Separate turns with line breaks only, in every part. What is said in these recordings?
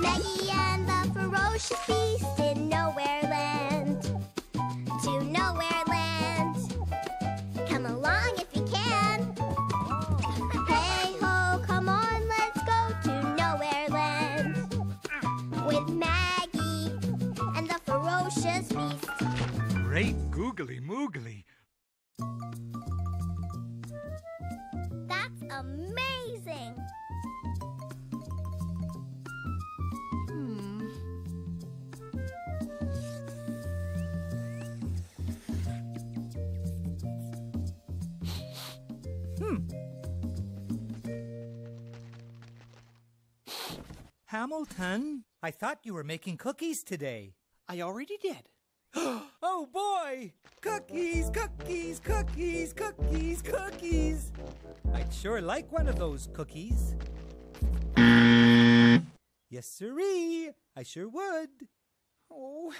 Maggie and the ferocious beast in Nowhere Land. To Nowhere Land. Come along if you can. Hey ho, come on, let's go to Nowhere Land. With Maggie and the ferocious beast.
Great googly moogly.
That's amazing.
Hamilton, I thought you were making cookies today.
I already did.
Oh boy! Cookies, cookies, cookies, cookies, cookies! I'd sure like one of those cookies. Yes, sirree. I sure would.
Oh,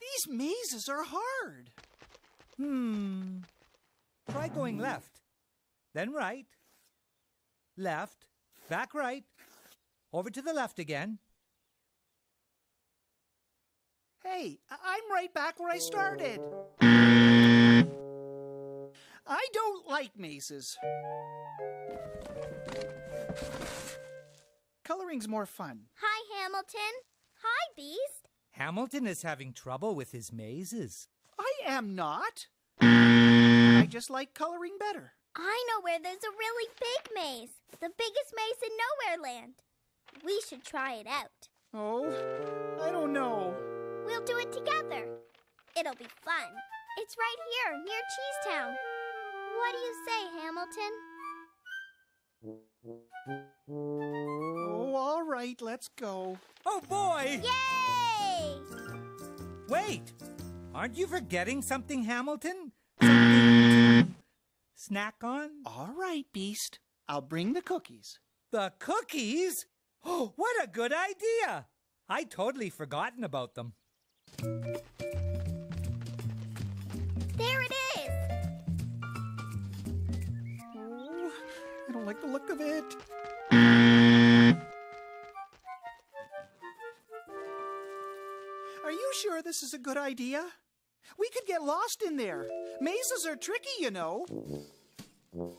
these mazes are hard.
Hmm. Try going left, then right, left, back right, over to the left again.
Hey, I- I'm right back where I started. I don't like mazes. Coloring's more fun.
Hi, Hamilton. Hi, Beast.
Hamilton is having trouble with his mazes.
I am not. I just like coloring better.
I know where there's a really big maze. The biggest maze in Nowhere Land. We should try it out.
Oh, I don't know.
We'll do it together. It'll be fun. It's right here near Cheesetown. What do you say, Hamilton?
Oh, all right, let's go.
Oh boy!
Yay!
Wait! Aren't you forgetting something, Hamilton? Something snack on?
All right, Beast. I'll bring the cookies.
The cookies? Oh, what a good idea! I totally forgotten about them.
There it is.
Oh, I don't like the look of it. Are you sure this is a good idea? We could get lost in there. Mazes are tricky, you know.
Hmm.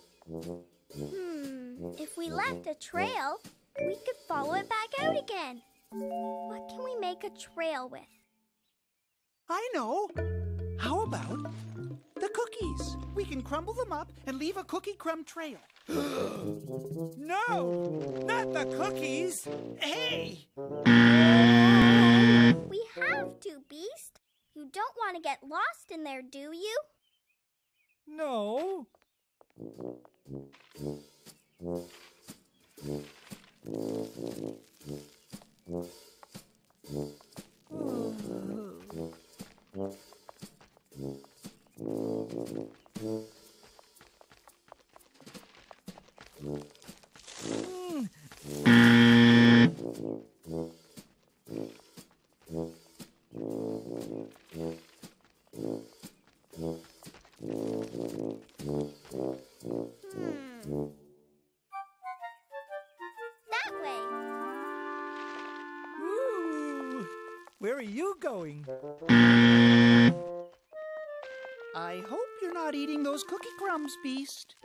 If we left a trail, we could follow it back out again. What can we make a trail with?
I know. How about the cookies? We can crumble them up and leave a cookie crumb trail.
No! Not the cookies!
Hey!
We have to, Beast. You don't want to get lost in there, do you?
No.
That
Where are you going?
I hope you're not eating those cookie crumbs, Beast.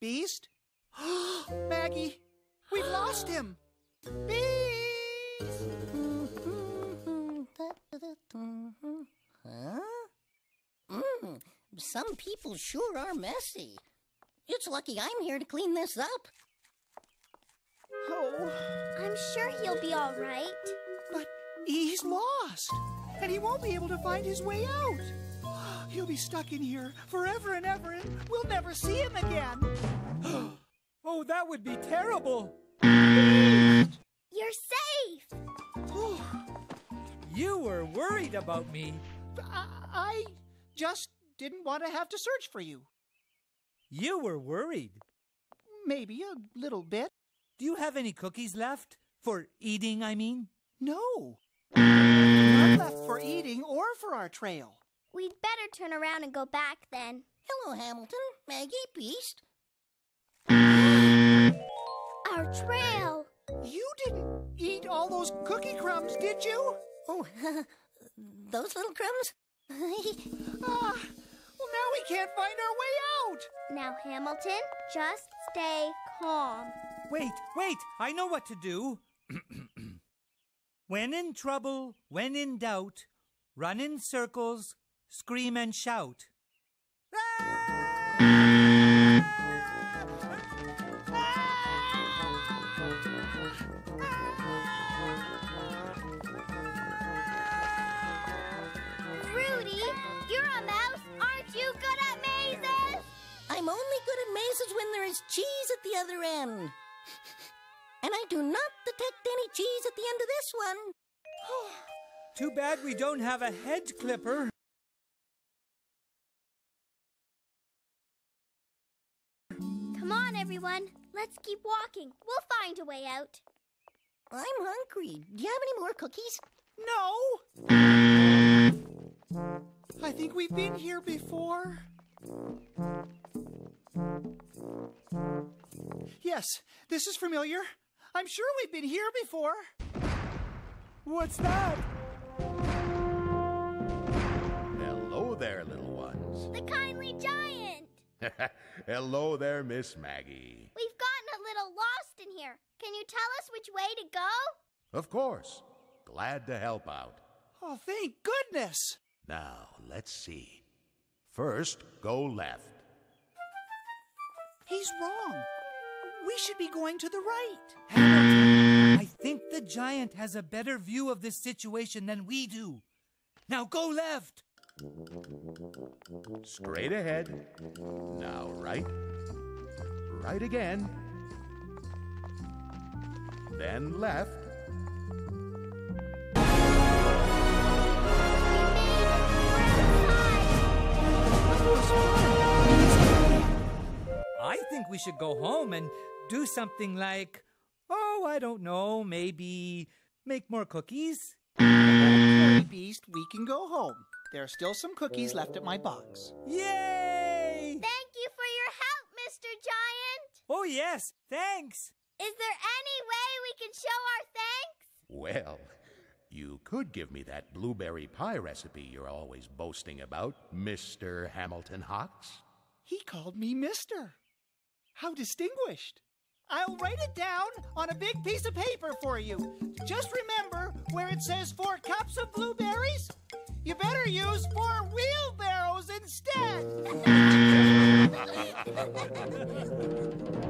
Beast? Maggie, we've lost him. Beast!
Huh? Mm, some people sure are messy. It's lucky I'm here to clean this up.
Oh,
I'm sure he'll be all right.
He's lost, and he won't be able to find his way out. He'll be stuck in here forever and ever, and we'll never see him again.
Oh, that would be terrible.
You're safe.
You were worried about me.
I, I just didn't want to have to search for you.
You were worried.
Maybe a little bit.
Do you have any cookies left? For eating, I mean?
No. None left for eating or for our trail.
We'd better turn around and go back then.
Hello, Hamilton, Maggie, Beast.
Our trail.
You didn't eat all those cookie crumbs, did you?
Oh, those little crumbs?
Ah, well, now we can't find our way out.
Now, Hamilton, just stay calm.
Wait, wait, I know what to do. when in trouble, when in doubt, run in circles, scream and shout.
Rudy, you're a mouse. Aren't you good at mazes?
I'm only good at mazes when there is cheese at the other end. And I do not detect any cheese at the end of this one.
Too bad we don't have a hedge clipper.
Come on, everyone. Let's keep walking. We'll find a way out.
I'm hungry. Do you have any more cookies?
No. I think we've been here before. Yes, this is familiar. I'm sure we've been here before.
What's that?
Hello there, little ones.
The kindly giant.
Hello there, Miss Maggie.
We've gotten a little lost in here. Can you tell us which way to go?
Of course. Glad to help out.
Oh, thank goodness.
Now, let's see. First, go left.
He's wrong. We should be going to the right.
Hamilton, I think the giant has a better view of this situation than we do. Now go left.
Straight ahead. Now, right. Right again. Then left.
I think we should go home and do something like, oh, I don't know, maybe make more cookies?
Curry Beast, we can go home. There are still some cookies left at my box.
Yay!
Thank you for your help, Mr. Giant.
Oh, yes, thanks.
Is there any way we can show our thanks?
Well, you could give me that blueberry pie recipe you're always boasting about, Mr. Hamilton Hocks.
He called me Mister. How distinguished. I'll write it down on a big piece of paper for you. Just remember where it says four cups of blueberries, you better use four wheelbarrows instead.